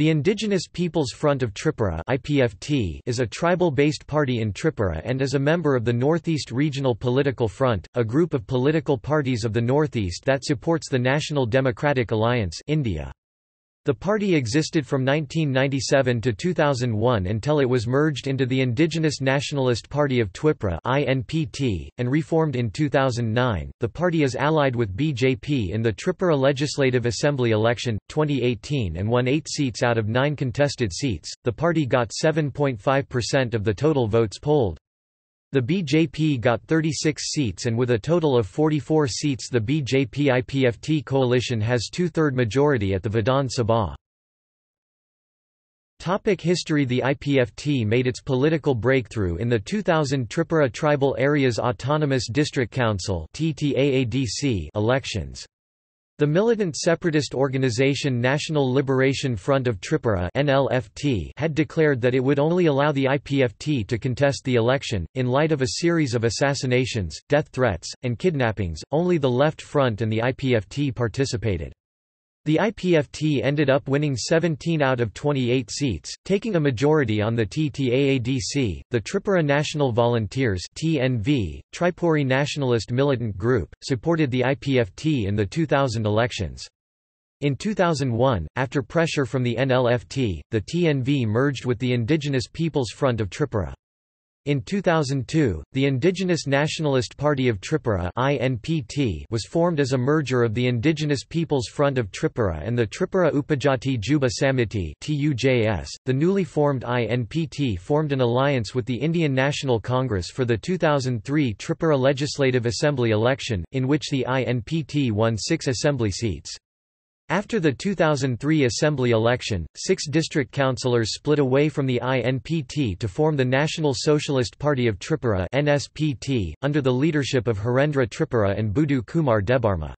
The Indigenous Peoples Front of Tripura (IPFT) is a tribal-based party in Tripura and is a member of the Northeast Regional Political Front, a group of political parties of the Northeast that supports the National Democratic Alliance (India). The party existed from 1997 to 2001 until it was merged into the Indigenous Nationalist Party of Twipra (INPT) and reformed in 2009. The party is allied with BJP in the Tripura Legislative Assembly election 2018 and won 8 seats out of 9 contested seats. The party got 7.5% of the total votes polled. The BJP got 36 seats and with a total of 44 seats the BJP-IPFT coalition has two-third majority at the Vidhan Sabha. Topic history The IPFT made its political breakthrough in the 2000 Tripura Tribal Areas Autonomous District Council elections. The militant separatist organization National Liberation Front of Tripura (NLFT) had declared that it would only allow the IPFT to contest the election in light of a series of assassinations, death threats, and kidnappings. Only the Left Front and the IPFT participated. The IPFT ended up winning 17 out of 28 seats, taking a majority on the TTAADC. The Tripura National Volunteers (TNV), Tripuri Nationalist Militant Group, supported the IPFT in the 2000 elections. In 2001, after pressure from the NLFT, the TNV merged with the Indigenous Peoples Front of Tripura. In 2002, the Indigenous Nationalist Party of Tripura (INPT) was formed as a merger of the Indigenous Peoples Front of Tripura and the Tripura Upajati Juba Samiti. The newly formed INPT formed an alliance with the Indian National Congress for the 2003 Tripura Legislative Assembly election, in which the INPT won 6 assembly seats. After the 2003 Assembly election, six district councillors split away from the INPT to form the National Socialist Party of Tripura NSPT, under the leadership of Harendra Tripura and Budu Kumar Debarma.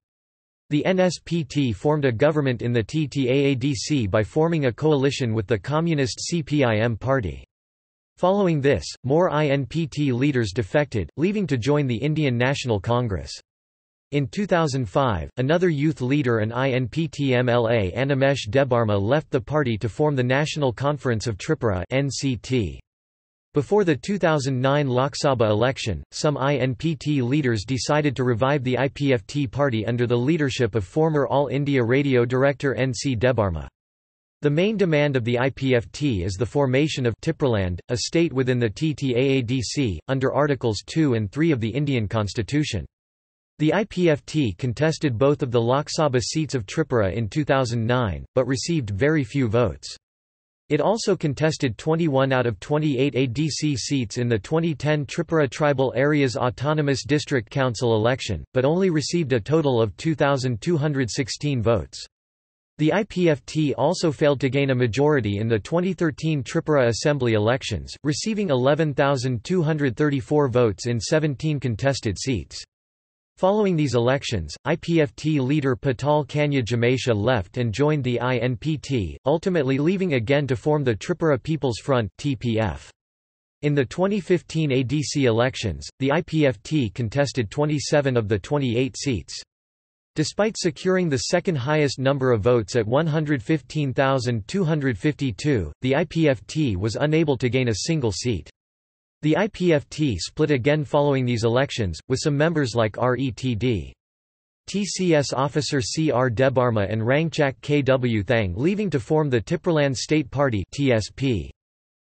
The NSPT formed a government in the TTAADC by forming a coalition with the Communist CPIM party. Following this, more INPT leaders defected, leaving to join the Indian National Congress. In 2005, another youth leader and INPT-MLA Animesh Debarma left the party to form the National Conference of Tripura NCT. Before the 2009 Lok Sabha election, some INPT leaders decided to revive the IPFT party under the leadership of former All India Radio director N.C. Debarma. The main demand of the IPFT is the formation of Tipraland, a state within the TTAADC, under Articles 2 and 3 of the Indian Constitution. The IPFT contested both of the Lok Sabha seats of Tripura in 2009, but received very few votes. It also contested 21 out of 28 ADC seats in the 2010 Tripura Tribal Areas Autonomous District Council election, but only received a total of 2,216 votes. The IPFT also failed to gain a majority in the 2013 Tripura Assembly elections, receiving 11,234 votes in 17 contested seats. Following these elections, IPFT leader Patal Kanya Jamatia left and joined the INPT, ultimately leaving again to form the Tripura People's Front (TPF). In the 2015 ADC elections, the IPFT contested 27 of the 28 seats. Despite securing the second highest number of votes at 115,252, the IPFT was unable to gain a single seat. The IPFT split again following these elections, with some members like RETD. TCS officer C. R. Debarma and Rangchak K. W. Thang leaving to form the Tipraland State Party TSP.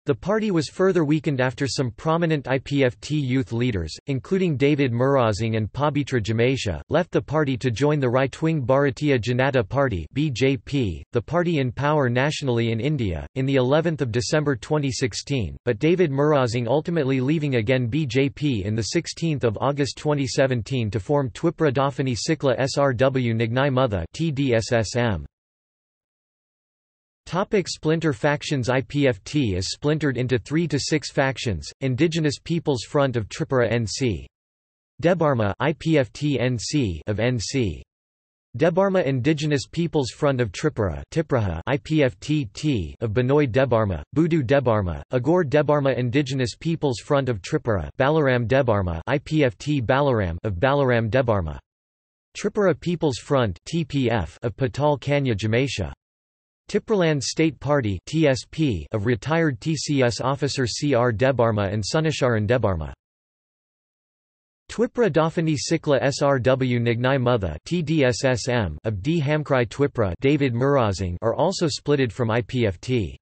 The party was further weakened after some prominent IPFT youth leaders, including David Murasing and Pabitra Jamatia, left the party to join the right-wing Bharatiya Janata Party (BJP), the party in power nationally in India, in the 11th of December 2016. But David Murasing ultimately leaving again BJP in the 16th of August 2017 to form Twipra Dauphani Sikla SRW Nignai Mutha (TDSSM). Topic splinter factions IPFT is splintered into three to six factions, Indigenous Peoples Front of Tripura NC. Debarma IPFT NC of NC. Debarma Indigenous Peoples Front of Tripura Tipraha IPFT-T of Binoy Debarma, Budu Debarma, Agor Debarma Indigenous Peoples Front of Tripura Balaram Debarma IPFT Balaram of Balaram Debarma. Tripura People's Front TPF of Patal Kanya Jamatia. Tipraland State Party (TSP) of retired TCS officer C. R. Debarma and Sunisharan Debarma. Twipra Dauphiny Sikla SRW Nignai Mutha TDSSM of D Hamkrai Twipra David Murasing are also splitted from IPFT.